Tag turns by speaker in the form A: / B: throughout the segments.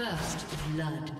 A: First blood.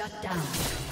A: Shut down.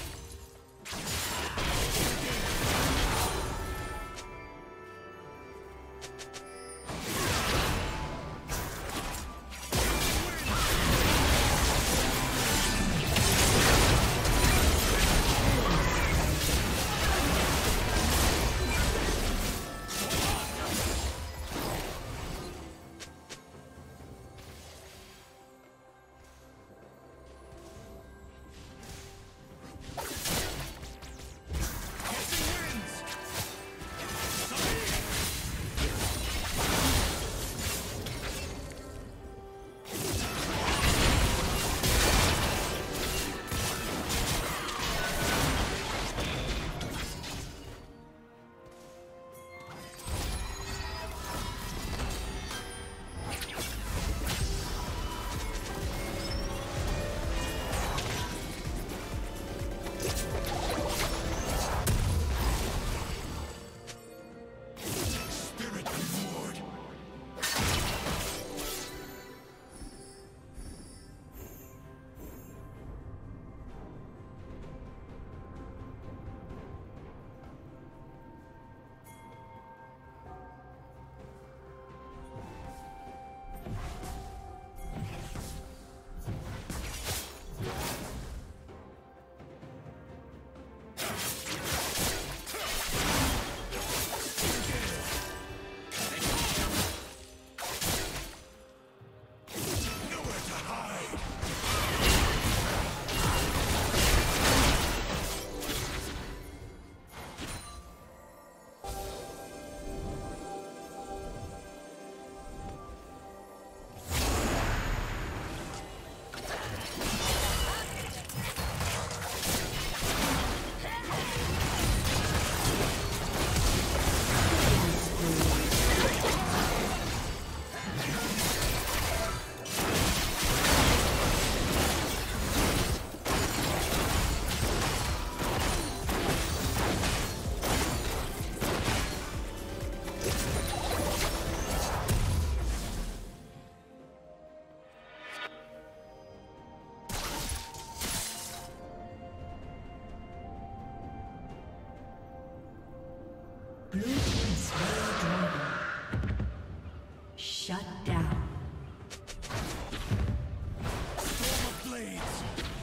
A: Rampage.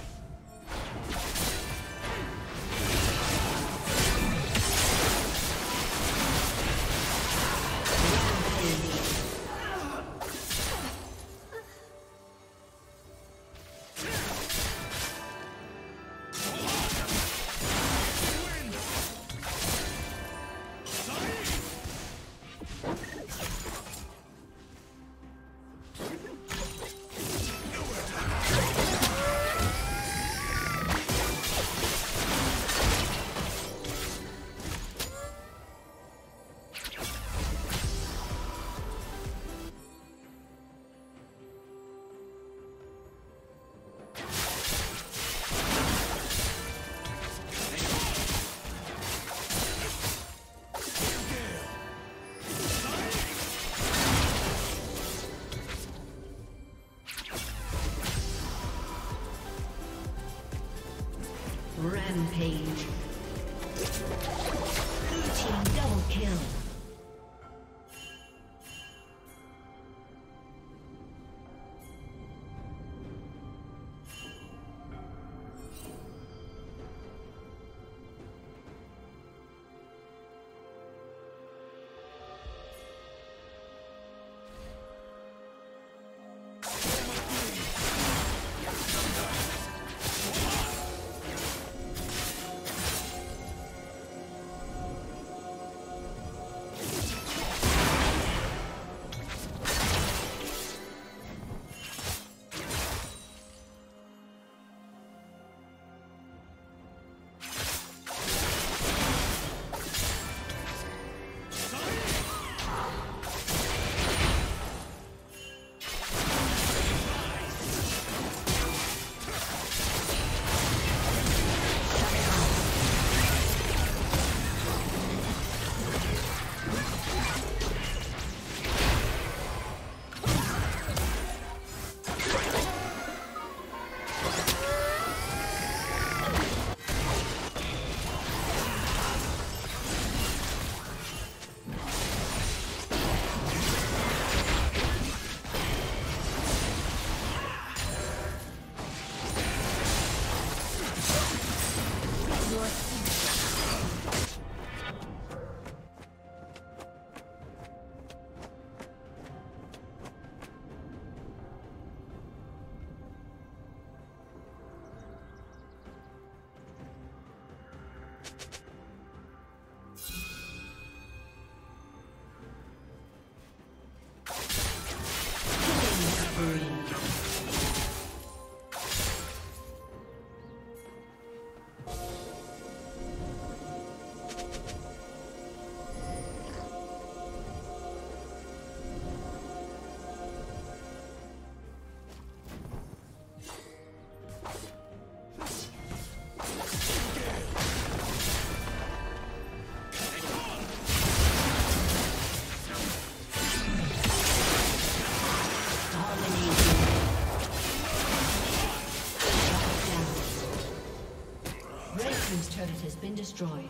A: Been destroyed.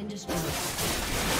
A: been destroyed.